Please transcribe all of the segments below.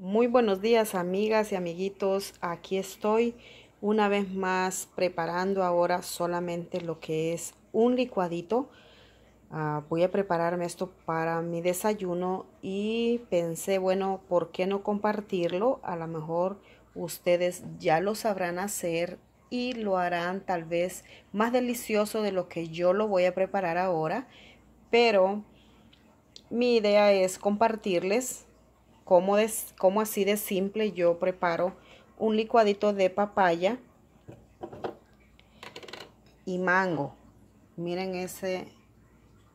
Muy buenos días amigas y amiguitos, aquí estoy una vez más preparando ahora solamente lo que es un licuadito. Uh, voy a prepararme esto para mi desayuno y pensé, bueno, ¿por qué no compartirlo? A lo mejor ustedes ya lo sabrán hacer y lo harán tal vez más delicioso de lo que yo lo voy a preparar ahora, pero mi idea es compartirles cómo, así de simple yo preparo un licuadito de papaya y mango. Miren ese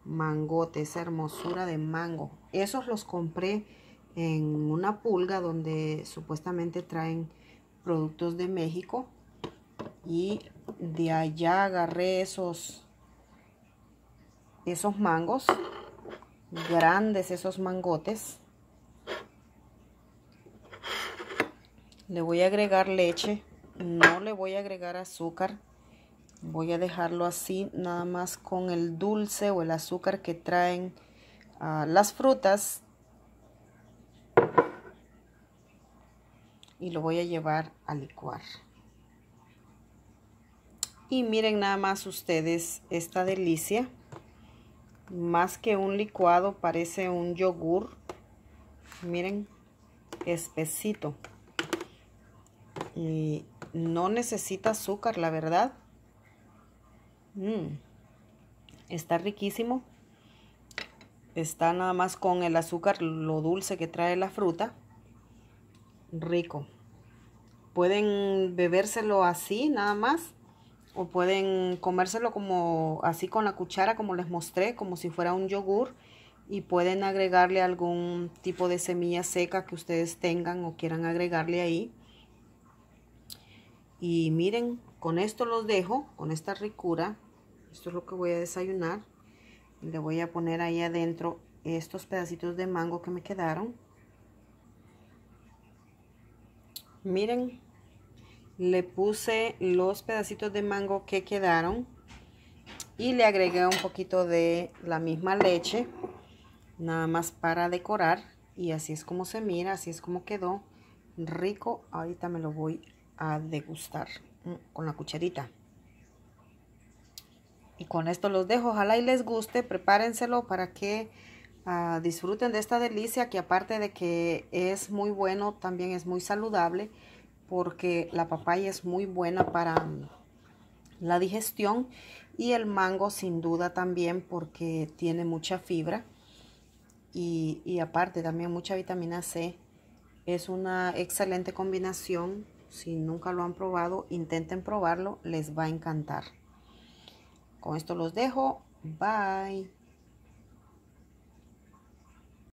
mangote, esa hermosura de mango. Esos los compré en una pulga donde supuestamente traen productos de México. Y de allá agarré esos, esos mangos, grandes esos mangotes. Le voy a agregar leche, no le voy a agregar azúcar. Voy a dejarlo así, nada más con el dulce o el azúcar que traen ah, las frutas. Y lo voy a llevar a licuar. Y miren nada más ustedes esta delicia. Más que un licuado, parece un yogur. Miren, espesito y no necesita azúcar, la verdad. Mm. Está riquísimo. Está nada más con el azúcar, lo dulce que trae la fruta. Rico. Pueden bebérselo así, nada más. O pueden comérselo como así con la cuchara, como les mostré, como si fuera un yogur. Y pueden agregarle algún tipo de semilla seca que ustedes tengan o quieran agregarle ahí. Y miren, con esto los dejo, con esta ricura. Esto es lo que voy a desayunar. Le voy a poner ahí adentro estos pedacitos de mango que me quedaron. Miren, le puse los pedacitos de mango que quedaron. Y le agregué un poquito de la misma leche. Nada más para decorar. Y así es como se mira, así es como quedó. Rico. Ahorita me lo voy a degustar con la cucharita. Y con esto los dejo. Ojalá y les guste. Prepárenselo para que ah, disfruten de esta delicia que aparte de que es muy bueno, también es muy saludable porque la papaya es muy buena para mm, la digestión y el mango sin duda también porque tiene mucha fibra y, y aparte también mucha vitamina C. Es una excelente combinación si nunca lo han probado, intenten probarlo, les va a encantar. Con esto los dejo. Bye.